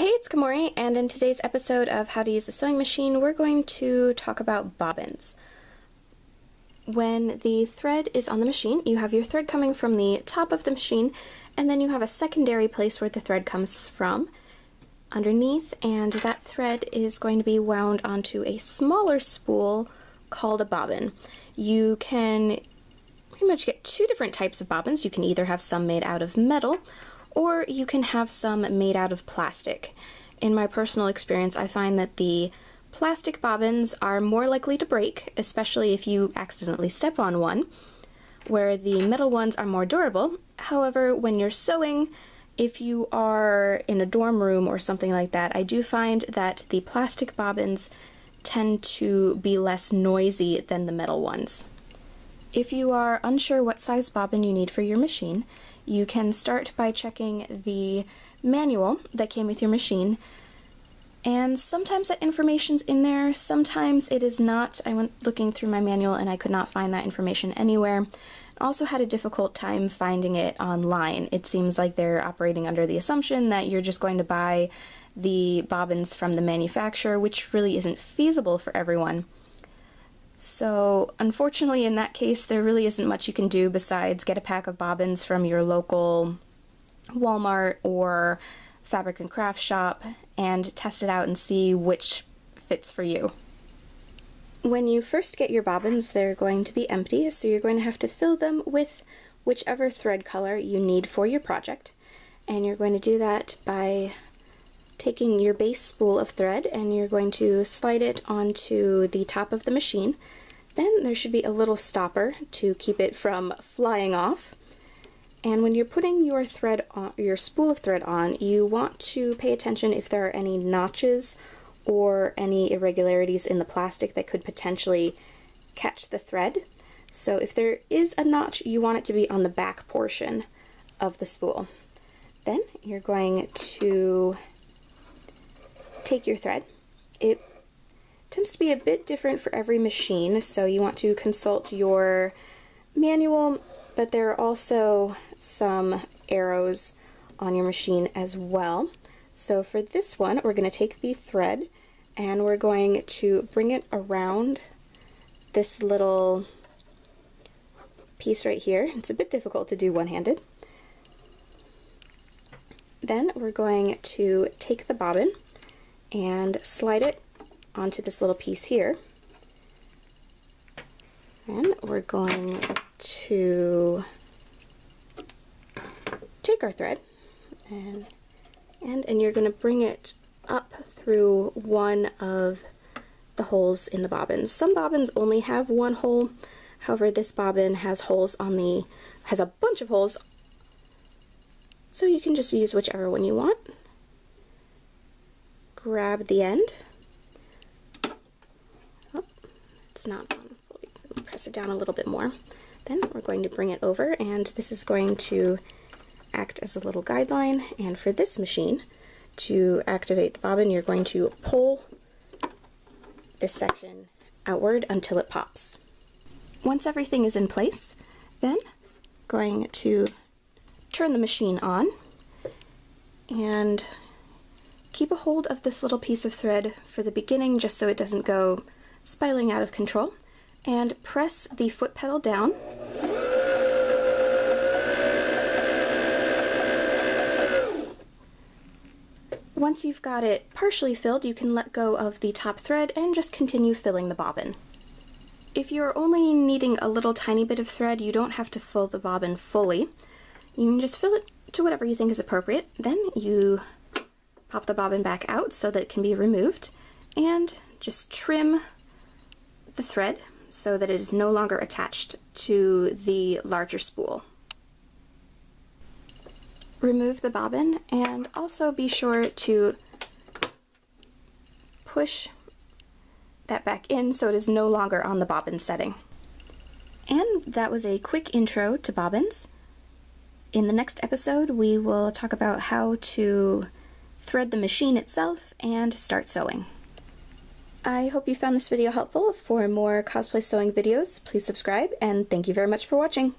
Hey, it's Koumori, and in today's episode of How to Use a Sewing Machine, we're going to talk about bobbins. When the thread is on the machine, you have your thread coming from the top of the machine, and then you have a secondary place where the thread comes from underneath, and that thread is going to be wound onto a smaller spool called a bobbin. You can pretty much get two different types of bobbins. You can either have some made out of metal or you can have some made out of plastic. In my personal experience, I find that the plastic bobbins are more likely to break, especially if you accidentally step on one, where the metal ones are more durable. However, when you're sewing, if you are in a dorm room or something like that, I do find that the plastic bobbins tend to be less noisy than the metal ones. If you are unsure what size bobbin you need for your machine, you can start by checking the manual that came with your machine. And sometimes that information's in there, sometimes it is not. I went looking through my manual and I could not find that information anywhere. Also had a difficult time finding it online. It seems like they're operating under the assumption that you're just going to buy the bobbins from the manufacturer, which really isn't feasible for everyone. So, unfortunately, in that case, there really isn't much you can do besides get a pack of bobbins from your local Walmart or fabric and craft shop and test it out and see which fits for you. When you first get your bobbins, they're going to be empty, so you're going to have to fill them with whichever thread color you need for your project. And you're going to do that by taking your base spool of thread and you're going to slide it onto the top of the machine. Then there should be a little stopper to keep it from flying off. And when you're putting your thread on, your spool of thread on, you want to pay attention if there are any notches or any irregularities in the plastic that could potentially catch the thread. So if there is a notch, you want it to be on the back portion of the spool. Then you're going to take your thread. It tends to be a bit different for every machine, so you want to consult your manual, but there are also some arrows on your machine as well. So for this one, we're going to take the thread and we're going to bring it around this little piece right here. It's a bit difficult to do one-handed. Then we're going to take the bobbin and slide it onto this little piece here. And we're going to take our thread and and and you're going to bring it up through one of the holes in the bobbins. Some bobbins only have one hole. However, this bobbin has holes on the has a bunch of holes. So you can just use whichever one you want grab the end. Oh, it's not on fully. Press it down a little bit more. Then we're going to bring it over and this is going to act as a little guideline and for this machine to activate the bobbin you're going to pull this section outward until it pops. Once everything is in place then going to turn the machine on and Keep a hold of this little piece of thread for the beginning just so it doesn't go spiraling out of control and press the foot pedal down Once you've got it partially filled, you can let go of the top thread and just continue filling the bobbin. If you're only needing a little tiny bit of thread, you don't have to fill the bobbin fully. You can just fill it to whatever you think is appropriate. Then you Pop the bobbin back out so that it can be removed and just trim the thread so that it is no longer attached to the larger spool. Remove the bobbin and also be sure to push that back in so it is no longer on the bobbin setting. And that was a quick intro to bobbins. In the next episode, we will talk about how to thread the machine itself, and start sewing. I hope you found this video helpful. For more cosplay sewing videos, please subscribe, and thank you very much for watching.